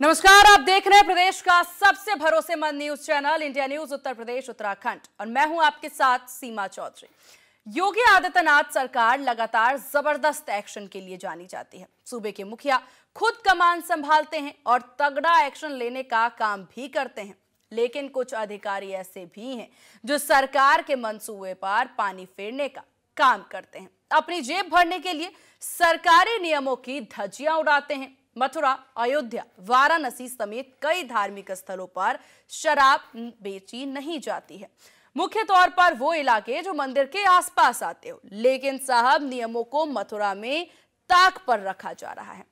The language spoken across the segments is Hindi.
नमस्कार, आप देख रहे हैं प्रदेश का सबसे भरोसेमंद news channel, India news, Uttar Pradesh, Uttarakhand. और मैं हूँ आपके साथ सीमा चौधरी। योगी आदित्यनाथ सरकार लगातार ज़बरदस्त एक्शन के लिए जानी जाती है। सूबे के मुखिया खुद कमान संभालते हैं और तगड़ा एक्शन लेने का काम भी करते हैं। लेकिन कुछ अधिकारी ऐसे भी हैं जो सरकार के मंसूबे पर पानी फेरने का काम करते हैं। अपनी जेब भरने के लिए सरकारी नियमों की धज्जियाँ उड़ाते हैं। मथुरा, अयोध्या, वाराणसी समेत कई धार्मिक स्थलों पर शराब बेची नहीं जाती है। मुख्य तौर पर वो इलाके जो मंदिर के आसपास आते हो, लेकिन साहब नियमों को मथुरा में ताक पर रखा जा रहा है।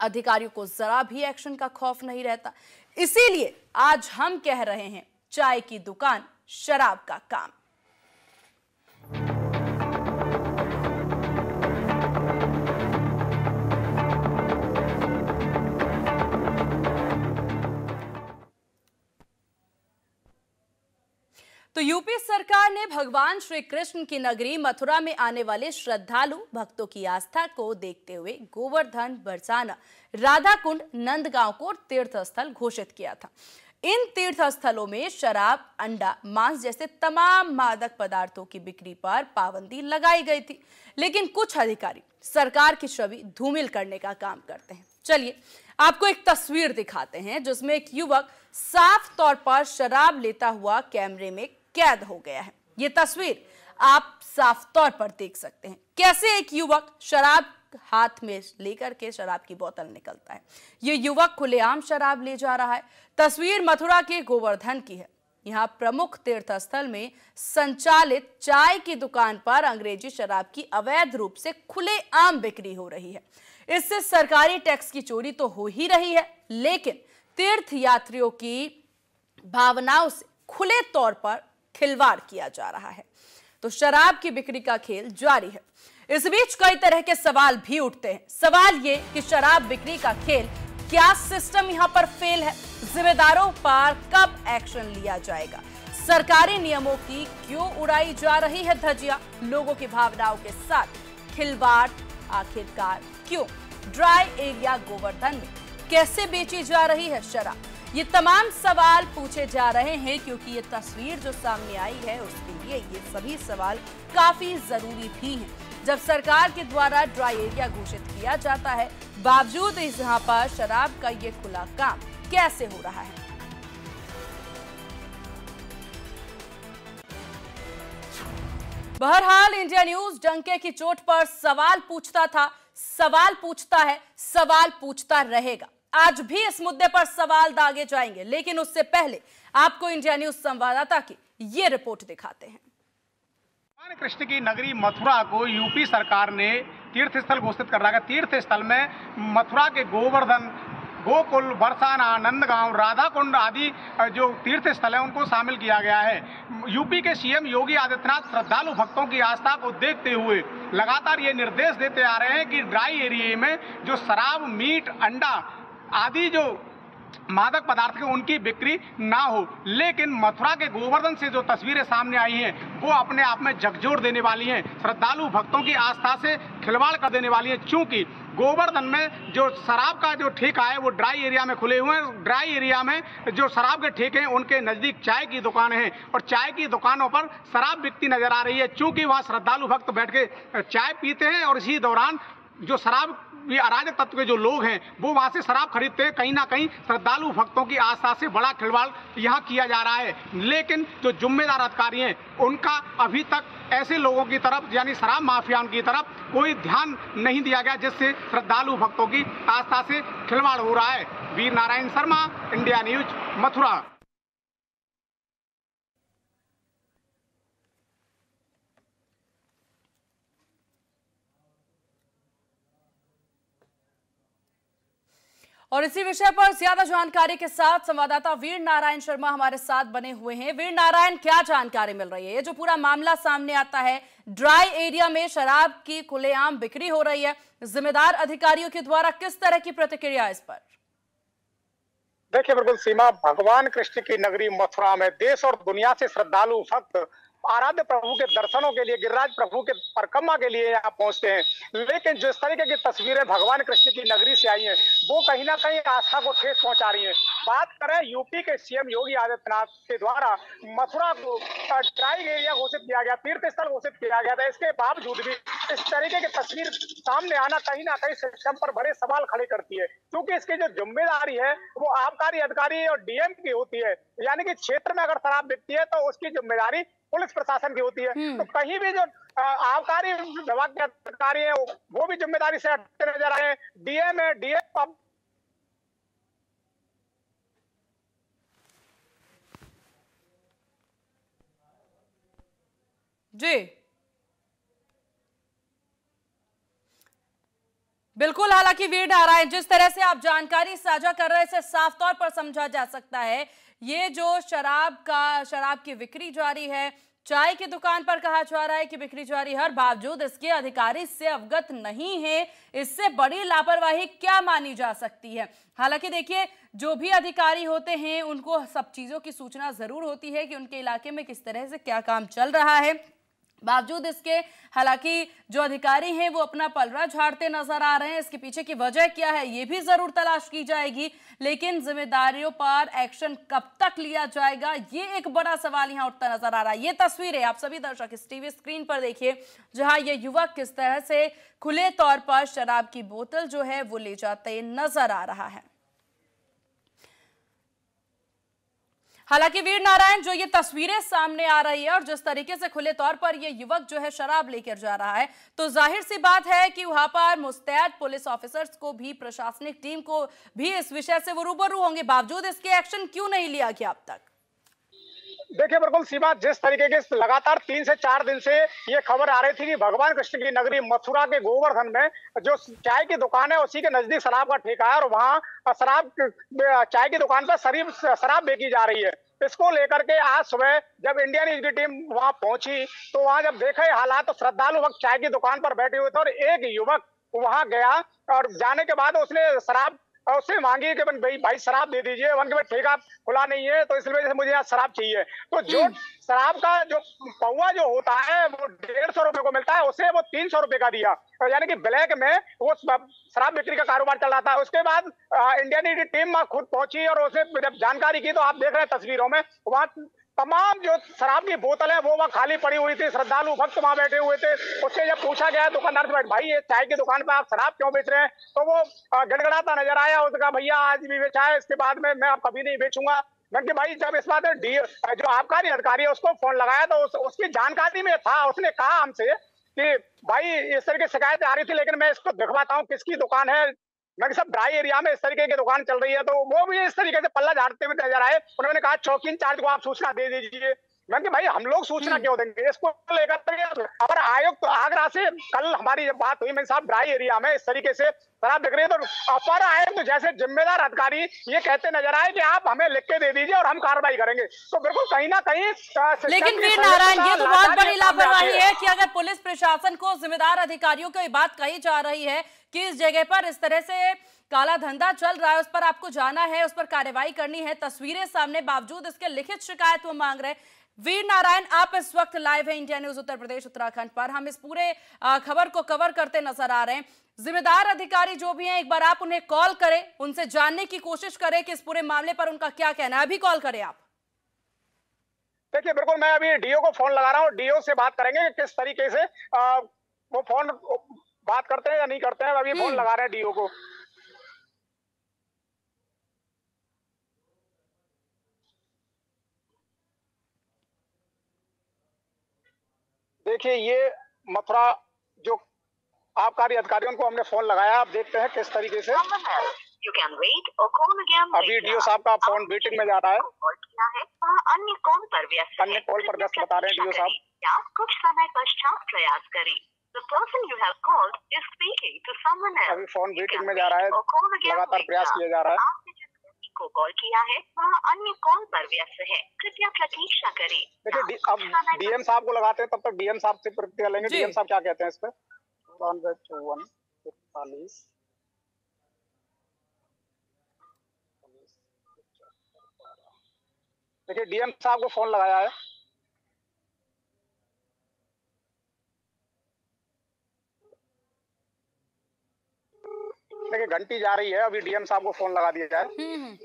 अधिकारियों को जरा भी एक्शन का खौफ नहीं रहता। इसीलिए आज हम कह रहे हैं, चाय की दुकान, शराब का काम। यूपी सरकार ने भगवान श्री कृष्ण की नगरी मथुरा में आने वाले श्रद्धालु भक्तों की आस्था को देखते हुए गोवर्धन, बरसाना राधा कुंड नंदगांव को तीर्थ स्थल घोषित किया था। इन तीर्थ स्थलों में शराब, अंडा, मांस जैसे तमाम मादक पदार्थों की बिक्री पर पाबंदी लगाई गई थी। लेकिन कुछ अधिकारी सरकार की छवि धूमिल करने का काम करते हैं। चलिए, आपको एक तस्वीर दिखाते हैं, जिसमें एक युवक साफ़ तौर पर शराब लेता हुआ कैमरे में कैद हो गया है। ये तस्वीर आप साफ़ तौर पर देख सकते हैं। कैसे एक युवक शराब हाथ में लेकर के शराब की बोतल निकलता है। ये युवक खुलेआम शराब ले जा रहा है। तस्वीर मथुरा के गोवर्धन की है। यहाँ प्रमुख तीर्थ स्थल में संचालित चाय की दुकान पर अंग्रेज़ी शराब की अवैध रूप से खुले आम बिक्री हो रही है। इससे सरकारी टैक्स की चोरी तो हो ही रही है, लेकिन तीर्थ यात्रियों की भावनाओं से खुले तौर पर खिलवाड़ किया जा रहा है। तो शराब की बिक्री का खेल जारी है। इस बीच कई तरह के सवाल भी उठते हैं। सवाल ये कि शराब बिक्री का खेल क्या सिस्टम यहाँ पर फेल है? जिम्मेदारों पर कब एक्शन लिया जाएगा? सरकारी नियमों की क्यों उड़ाई जा रही है धजिया लोगों की भावनाओं के साथ खिलवाड़ आखिरकार क्यों? ड्राई एरिया गोवर्धन में कैसे बेची जा रही है शराब? ये तमाम सवाल पूछे जा रहे हैं क्योंकि ये तस्वीर जो सामने आई है, उसके लिए ये सभी सवाल काफ़ी ज़रूरी भी हैं। जब सरकार के द्वारा ड्राई एरिया घोषित किया जाता है, बावजूद इस यहाँ पर शराब का ये खुला काम कैसे हो रहा है? बहरहाल, इंडिया न्यूज़ डंके की चोट पर सवाल पूछता था, सवाल पूछता है, सवाल पूछता रहेगा। आज भी इस मुद्दे पर सवाल दागे जाएँगे, लेकिन उससे पहले आपको इंडिया न्यूज़ संवाददाता की ये रिपोर्ट दिखाते हैं। भगवान कृष्ण की नगरी मथुरा को यूपी सरकार ने तीर्थ स्थल घोषित कर रखा तीर्थ स्थल में मथुरा के गोवर्धन, गोकुल, बरसाना, नंदगांव राधा कुंड आदि जो तीर्थ स्थल है, उनको शामिल किया गया है। यूपी के सीएम योगी आदित्यनाथ श्रद्धालु भक्तों की आस्था को देखते हुए लगातार ये निर्देश देते आ रहे हैं कि ड्राई एरिया में जो शराब, मीट, अंडा आदि जो मादक पदार्थ के उनकी बिक्री ना हो। लेकिन मथुरा के गोवर्धन से जो तस्वीरें सामने आई हैं, वो अपने आप में झकझोर देने वाली हैं। श्रद्धालु भक्तों की आस्था से खिलवाड़ कर देने वाली हैं, क्योंकि गोवर्धन में जो शराब का जो ठेका है, वो ड्राई एरिया में खुले हुए हैं। ड्राई एरिया में जो शराब के ठेके हैं, उनके नज़दीक चाय की दुकान हैं। और चाय की दुकानों पर शराब बिकती नज़र आ रही है चूँकि वहाँ श्रद्धालु भक्त बैठ के चाय पीते हैं। और इसी दौरान जो शराब अराजक तत्व के जो लोग हैं, वो वहाँ से शराब खरीदते हैं, कहीं ना कहीं श्रद्धालु भक्तों की आस्था से बड़ा खिलवाड़ यहाँ किया जा रहा है। लेकिन जो जिम्मेदार अधिकारी हैं, उनका अभी तक ऐसे लोगों की तरफ़, यानी शराब माफियाओं की तरफ़ कोई ध्यान नहीं दिया गया, जिससे श्रद्धालु भक्तों की आस्था से खिलवाड़ हो रहा है। Veer Narayan Sharma, India news, Mathura. और इसी विषय पर ज़्यादा जानकारी के साथ संवाददाता वीर नारायण शर्मा हमारे साथ बने हुए हैं। वीर नारायण, क्या जानकारी मिल रही है? ये जो पूरा मामला सामने आता है, ड्राई एरिया में शराब की खुलेआम बिक्री हो रही है। जिम्मेदार अधिकारियों के द्वारा किस तरह की प्रतिक्रिया इस पर? देखिए, बिल्कुल सीमा, भगवान कृष्ण की नगरी मथुरा में देश और दुनिया से श्रद्धालु, भक्त आराध्य प्रभु के दर्शनों के लिए, गिरिराज प्रभु के परिक्रमा के लिए यहाँ पहुँचते हैं। लेकिन जिस तरीके की तस्वीरें भगवान कृष्ण की नगरी से आई हैं, वो कहीं ना कहीं आस्था को ठेस पहुँचा रही हैं। बात करें यूपी के सीएम योगी आदित्यनाथ के द्वारा, मथुरा को ड्राइंग एरिया घोषित किया गया, तीर्थ स्थल घोषित किया गया था। इसके बावजूद भी इस तरीके की तस्वीर सामने आना कहीं ना कहीं सिस्टम पर बड़े सवाल खड़े करती है। क्योंकि इसकी जो ज़िम्मेदारी है, वो आबकारी अधिकारी और डीएम की होती है। यानी कि क्षेत्र में अगर शराब बिकती है तो उसकी ज़िम्मेदारी पुलिस प्रशासन की होती है। तो कहीं भी जो आबकारी विभाग के अधिकारी है वो भी ज़िम्मेदारी से हटते नज़र आए डीएम है डीएम जी। बिल्कुल, हालाँकि वीर नारायण जिस तरह से आप जानकारी साझा कर रहे हैं, इसे साफ़ तौर पर समझा जा सकता है। ये जो शराब का, शराब की बिक्री जारी है, चाय की दुकान पर कहा जा रहा है कि बिक्री जारी हर बावजूद इसके अधिकारी से अवगत नहीं है। इससे बड़ी लापरवाही क्या मानी जा सकती है? हालाँकि देखिए, जो भी अधिकारी होते हैं, उनको सब चीज़ों की सूचना ज़रूर होती है कि उनके इलाके में किस तरह से क्या काम चल रहा है। बावजूद इसके, हालाँकि जो अधिकारी हैं, वो अपना पलरा झाड़ते नज़र आ रहे हैं। इसके पीछे की वजह क्या है, ये भी ज़रूर तलाश की जाएगी, लेकिन जिम्मेदारियों पर एक्शन कब तक लिया जाएगा, ये एक बड़ा सवाल यहाँ उठता नज़र आ रहा है। ये तस्वीरें आप सभी दर्शक इस टीवी स्क्रीन पर देखिए, जहाँ ये युवक किस तरह से खुले तौर पर शराब की बोतल जो है, वो ले जाते नज़र आ रहा है। हालाँकि वीर नारायण, जो ये तस्वीरें सामने आ रही है और जिस तरीके से खुले तौर पर ये युवक जो है शराब लेकर जा रहा है तो ज़ाहिर सी बात है कि वहाँ पर मुस्तैद पुलिस ऑफिसर्स को भी, प्रशासनिक टीम को भी इस विषय से वो रूबरू होंगे। बावजूद इसके एक्शन क्यों नहीं लिया गया अब तक? देखिए, बिल्कुल सीमा जिस तरीके के लगातार तीन से चार दिन से ये खबर आ रही थी कि भगवान कृष्ण की नगरी मथुरा के गोवर्धन में जो चाय की दुकान है, उसी के नज़दीक शराब का ठेका है और वहाँ शराब, चाय की दुकान पर शरीफ, शराब बेची जा रही है। इसको लेकर के आज सुबह जब इंडियन न्यूज़ की टीम वहाँ पहुँची तो वहाँ जब देखे हालात तो श्रद्धालु वक्त चाय की दुकान पर बैठे हुए थे और एक युवक वहाँ गया और जाने के बाद उसने शराब और उससे मांगी कि भाई भाई शराब दे दीजिए। वन के ठेका खुला नहीं है तो इस वजह से मुझे यहाँ शराब चाहिए। तो जो हम्म। शराब का जो पौवा जो होता है वो डेढ़ सौ रुपए को मिलता है उसे वो तीन सौ रुपए का दिया। तो यानी कि ब्लैक में वो शराब बिक्री का कारोबार चल रहा था। उसके बाद इंडियन टीम खुद पहुँची और उसे जब जानकारी की तो आप देख रहे हैं तस्वीरों में वहाँ तमाम जो शराब की बोतल है वो वहाँ खाली पड़ी हुई थी। श्रद्धालु भक्त वहाँ बैठे हुए थे। उससे जब पूछा गया दुकानदार से भाई ये चाय की दुकान पर आप शराब क्यों बेच रहे हैं? तो वो गड़गड़ाता नज़र आया उसने कहा भैया आज भी बेचा है इसके बाद में मैं अब कभी नहीं बेचूँगा। मैं भाई जब इस बात जो आबकारी अधिकारी है उसको फ़ोन लगाया तो उस, उसकी जानकारी में था उसने कहा हमसे कि भाई इस तरह की शिकायत आ रही थी लेकिन मैं इसको दिखवाता हूँ किसकी दुकान है मैं सब ड्राई एरिया में इस तरीके की दुकान चल रही है तो वो भी इस तरीके से पल्ला झाड़ते हुए नज़र आए। उन्होंने कहा चौकी इंचार्ज को आप सूचना दे दीजिए। मैं भाई हम लोग सूचना हम्म। क्यों देंगे? इसको लेकर अगर आयुक्त तो आगरा से कल हमारी जब बात हुई मैं साहब ड्राई एरिया में इस तरीके से शराब दिख रही है तो अपर आयुक्त तो जैसे जिम्मेदार अधिकारी ये कहते नज़र आए कि आप हमें लिख के दे दीजिए और हम कार्रवाई करेंगे। तो बिल्कुल कहीं ना कहीं लेकिन वीर नारायण ये तो बहुत बड़ी लापरवाही है। कि अगर पुलिस प्रशासन को जिम्मेदार अधिकारियों को बात कही जा रही है कि इस जगह पर इस तरह से काला धंधा चल रहा है उस पर आपको जाना है उस पर कार्रवाई करनी है तस्वीरें सामने बावजूद इसके लिखित शिकायत वो मांग रहे वीर नारायण आप इस वक्त लाइव है इंडिया न्यूज़ उत्तर प्रदेश उत्तराखंड पर। हम इस पूरे खबर को कवर करते नज़र आ रहे हैं। जिम्मेदार अधिकारी जो भी हैं एक बार आप उन्हें कॉल करें उनसे जानने की कोशिश करें कि इस पूरे मामले पर उनका क्या कहना है। अभी कॉल करें आप। देखिए बिल्कुल मैं अभी डीओ को फ़ोन लगा रहा हूँ। डीओ से बात करेंगे किस तरीके से आ, वो फ़ोन बात करते हैं या नहीं करते हैं। अभी फ़ोन हम्म। लगा रहे हैं डीओ को। देखिए ये मथुरा जो आबकारी अधिकारियों को हमने फ़ोन लगाया आप देखते हैं किस तरीके से। अभी डीओ साहब का फ़ोन वेटिंग में जा रहा है। अन्य कॉल पर व्यस्त अन्य कॉल पर व्यस्त बता रहे हैं डीओ साहब। कुछ समय पश्चात प्रयास करें. अभी फ़ोन वेटिंग में जा रहा है। लगातार प्रयास किया जा रहा है। को कॉल किया है वहाँ अन्य कॉल पर व्यस्त है। कृपया प्रतीक्षा करें। देखिए अब डीएम साहब को लगाते हैं तब तक डीएम साहब से प्रतिक्रिया लेंगे। डीएम साहब क्या कहते हैं इस पर देखिए डीएम साहब को फ़ोन लगाया है। देखिए घंटी जा रही है। अभी डीएम साहब को फ़ोन लगा दिया जाए। हम्म हम्म।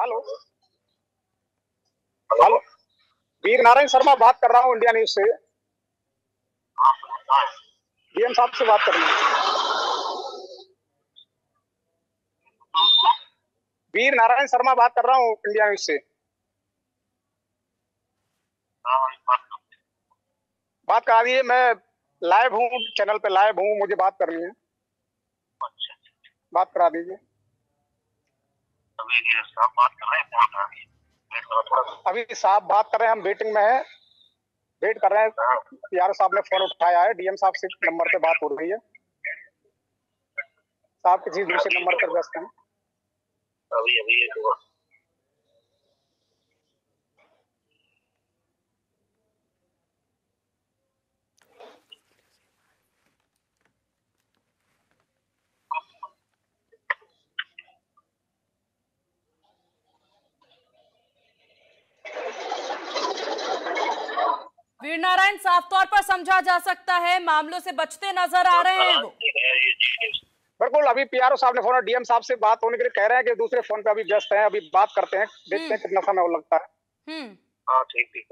हेलो। हेलो। वीर नारायण शर्मा बात कर रहा हूँ इंडिया न्यूज़ से। डीएम साहब से बात कर रही हूँ। वीर नारायण शर्मा बात कर रहा हूँ इंडिया न्यूज़ से। बात करा दीजिए मैं लाइव हूँ चैनल पे लाइव हूँ मुझे बात करनी है। अच्छा। बात करा दीजिए। अभी साहब बात कर रहे हैं हम वेटिंग में है। वेट कर रहे हैं। पीआर साहब ने फ़ोन उठाया है डीएम साहब से नंबर पे बात हो रही है। साहब किसी दूसरे नंबर पर व्यस्त हैं। अभी अभी नारायण साफ़ तौर पर समझा जा सकता है मामलों से बचते नज़र आ रहे हैं वो। बिल्कुल अभी पीआरओ साहब ने फ़ोन डीएम साहब से बात होने के लिए कह रहे हैं कि दूसरे फ़ोन पे अभी व्यस्त हैं अभी बात करते हैं देखते हैं कितना समय लगता है। हम्म। हाँ ठीक ठीक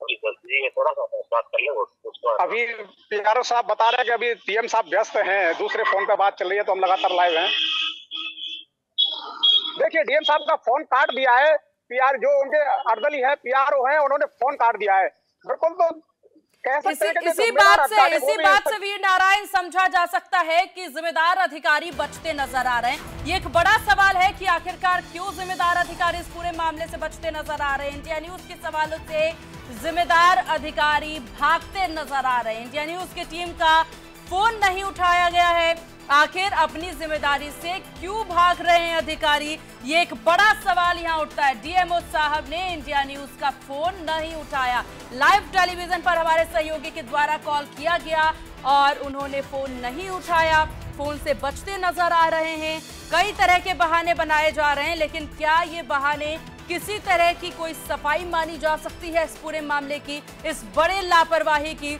अभी जल्दी में थोड़ा सा बात कर ले वो अभी पीआरओ साहब बता रहे हैं कि अभी डीएम साहब व्यस्त हैं दूसरे फ़ोन पे बात चल रही है तो हम लगातार लाइव हैं। देखिए डीएम साहब का फ़ोन काट दिया है पीआर जो उनके अर्दली है पीआरओ हैं उन्होंने फ़ोन काट दिया है। बिल्कुल तो इसी इसी बात से इसी बात से वीर नारायण समझा जा सकता है कि जिम्मेदार अधिकारी बचते नज़र आ रहे हैं। ये एक बड़ा सवाल है कि आखिरकार क्यों जिम्मेदार अधिकारी इस पूरे मामले से बचते नज़र आ रहे हैं? इंडिया न्यूज़ के सवालों से जिम्मेदार अधिकारी भागते नज़र आ रहे हैं। इंडिया न्यूज़ की टीम का फ़ोन नहीं उठाया गया है। आखिर अपनी ज़िम्मेदारी से क्यों भाग रहे हैं अधिकारी? ये एक बड़ा सवाल यहाँ उठता है। डीएमओ साहब ने इंडिया न्यूज़ का फ़ोन नहीं उठाया। लाइव टेलीविज़न पर हमारे सहयोगी के द्वारा कॉल किया गया और उन्होंने फ़ोन नहीं उठाया। फ़ोन से बचते नज़र आ रहे हैं। कई तरह के बहाने बनाए जा रहे हैं, लेकिन क्या ये बहाने किसी तरह की कोई सफ़ाई मानी जा सकती है इस पूरे मामले की, इस बड़े लापरवाही की?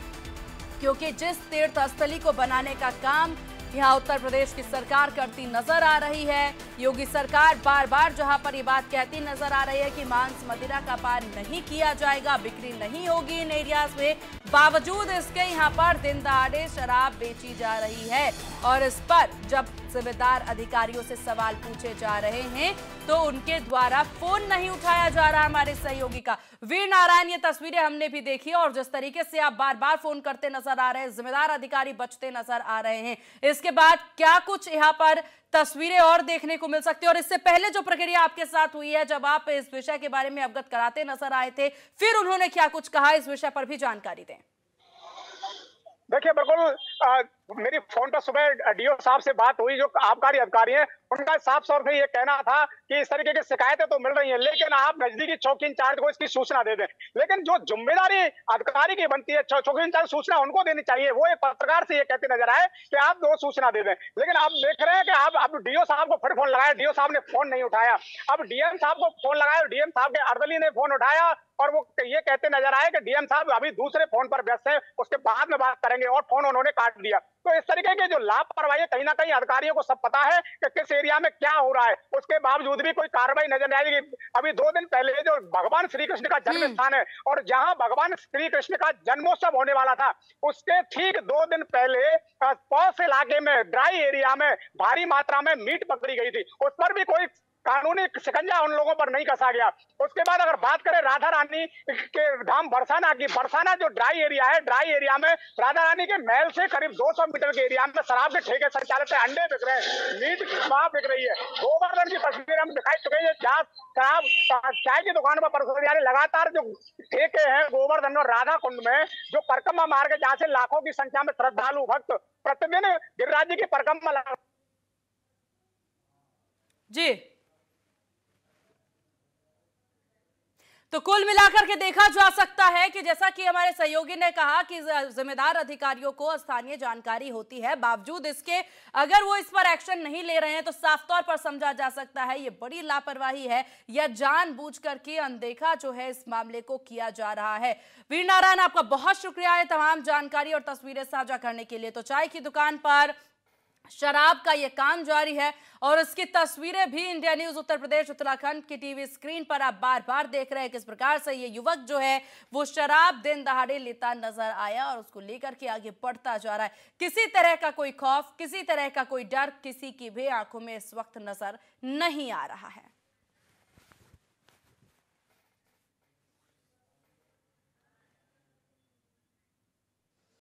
क्योंकि जिस तीर्थस्थली को बनाने का काम यहाँ उत्तर प्रदेश की सरकार करती नज़र आ रही है। योगी सरकार बार बार जहाँ पर ये बात कहती नज़र आ रही है कि मांस मदिरा का पान नहीं किया जाएगा, बिक्री नहीं होगी इन एरियाज़ में। बावजूद इसके यहाँ पर दिन दहाड़े शराब बेची जा रही है और इस पर जब जिम्मेदार अधिकारियों से सवाल पूछे जा रहे हैं तो उनके द्वारा फ़ोन नहीं उठाया जा रहा हमारे सहयोगी का। वीर नारायण, ये तस्वीरें हमने भी देखी और जिस तरीके से आप बार बार फ़ोन करते नज़र आ रहे हैं, जिम्मेदार अधिकारी बचते नज़र आ रहे हैं। इसके बाद क्या कुछ यहाँ पर तस्वीरें और देखने को मिल सकती है। और इससे पहले जो प्रक्रिया आपके साथ हुई है, जब आप इस विषय के बारे में अवगत कराते नज़र आए थे, फिर उन्होंने क्या कुछ कहा, इस विषय पर भी जानकारी दें। देखिए, बिल्कुल मेरी फ़ोन पर सुबह डीओ साहब से बात हुई, जो आबकारी अधिकारी हैं, उनका साफ़ तौर से ये कहना था कि इस तरीके की शिकायतें तो मिल रही हैं, लेकिन आप नजदीकी चौकी इंचार्ज को इसकी सूचना दे दें। लेकिन जो ज़िम्मेदारी अधिकारी की बनती है चौकी इंचार्ज सूचना उनको देनी चाहिए, वो एक पत्रकार से ये कहते नज़र आए कि आप दो सूचना दे दें। लेकिन आप देख रहे हैं कि आप, अब डीओ साहब को फिर फ़ोन लगाया, डीओ साहब ने फ़ोन नहीं उठाया। अब डीएम साहब को फ़ोन लगाया, डीएम साहब के अर्दली ने फ़ोन उठाया, और वो ये कहते नज़र आए कि डीएम साहब अभी दूसरे फ़ोन पर व्यस्त है, उसके बाद में बात करेंगे, और फ़ोन उन्होंने काट दिया। तो इस तरीके के जो लापरवाही है कहीं ना कहीं अधिकारियों को सब पता है कि किस एरिया में क्या हो रहा है। उसके बावजूद भी कोई कार्रवाई नज़र नहीं आएगी। अभी दो दिन पहले जो भगवान श्री कृष्ण का जन्म स्थान है और जहाँ भगवान श्री कृष्ण का जन्मोत्सव होने वाला था उसके ठीक दो दिन पहले पौष इलाके में ड्राई एरिया में भारी मात्रा में मीट पकड़ी गई थी। उस पर भी कोई कानूनी शिकंजा उन लोगों पर नहीं कसा गया। उसके बाद अगर बात करें राधा रानी के धाम बरसाना की, बरसाना जो ड्राई एरिया है ड्राई एरिया में राधा रानी के महल से करीब 200 मीटर के एरिया में शराब के ठेके संचालित है, अंडे बिक रहे हैं, मीट वहाँ बिक रही है। गोवर्धन की तस्वीर हम दिखाई चुके हैं जहाँ शराब, चाय की दुकान पर लगातार जो ठेके हैं, गोवर्धन और राधा कुंड में, जो परकम्मा मार्ग जहाँ से लाखों की संख्या में श्रद्धालु, भक्त, प्रतिदिन गिरिराज जी की परकम्मा जी। तो कुल मिलाकर के देखा जा सकता है कि जैसा कि हमारे सहयोगी ने कहा कि जिम्मेदार अधिकारियों को स्थानीय जानकारी होती है, बावजूद इसके अगर वो इस पर एक्शन नहीं ले रहे हैं तो साफ़ तौर पर समझा जा सकता है, ये बड़ी लापरवाही है, या जानबूझ करके अनदेखा जो है इस मामले को किया जा रहा है। वीर नारायण, आपका बहुत शुक्रिया है तमाम जानकारी और तस्वीरें साझा करने के लिए। तो चाय की दुकान पर शराब का यह काम जारी है और उसकी तस्वीरें भी इंडिया न्यूज़, उत्तर प्रदेश, उत्तराखंड की टीवी स्क्रीन पर आप बार बार देख रहे हैं किस प्रकार से ये युवक जो है, वो शराब दिन दहाड़े लेता नज़र आया और उसको लेकर के आगे बढ़ता जा रहा है। किसी तरह का कोई खौफ, किसी तरह का कोई डर, किसी की भी आँखों में इस वक्त नज़र नहीं आ रहा है।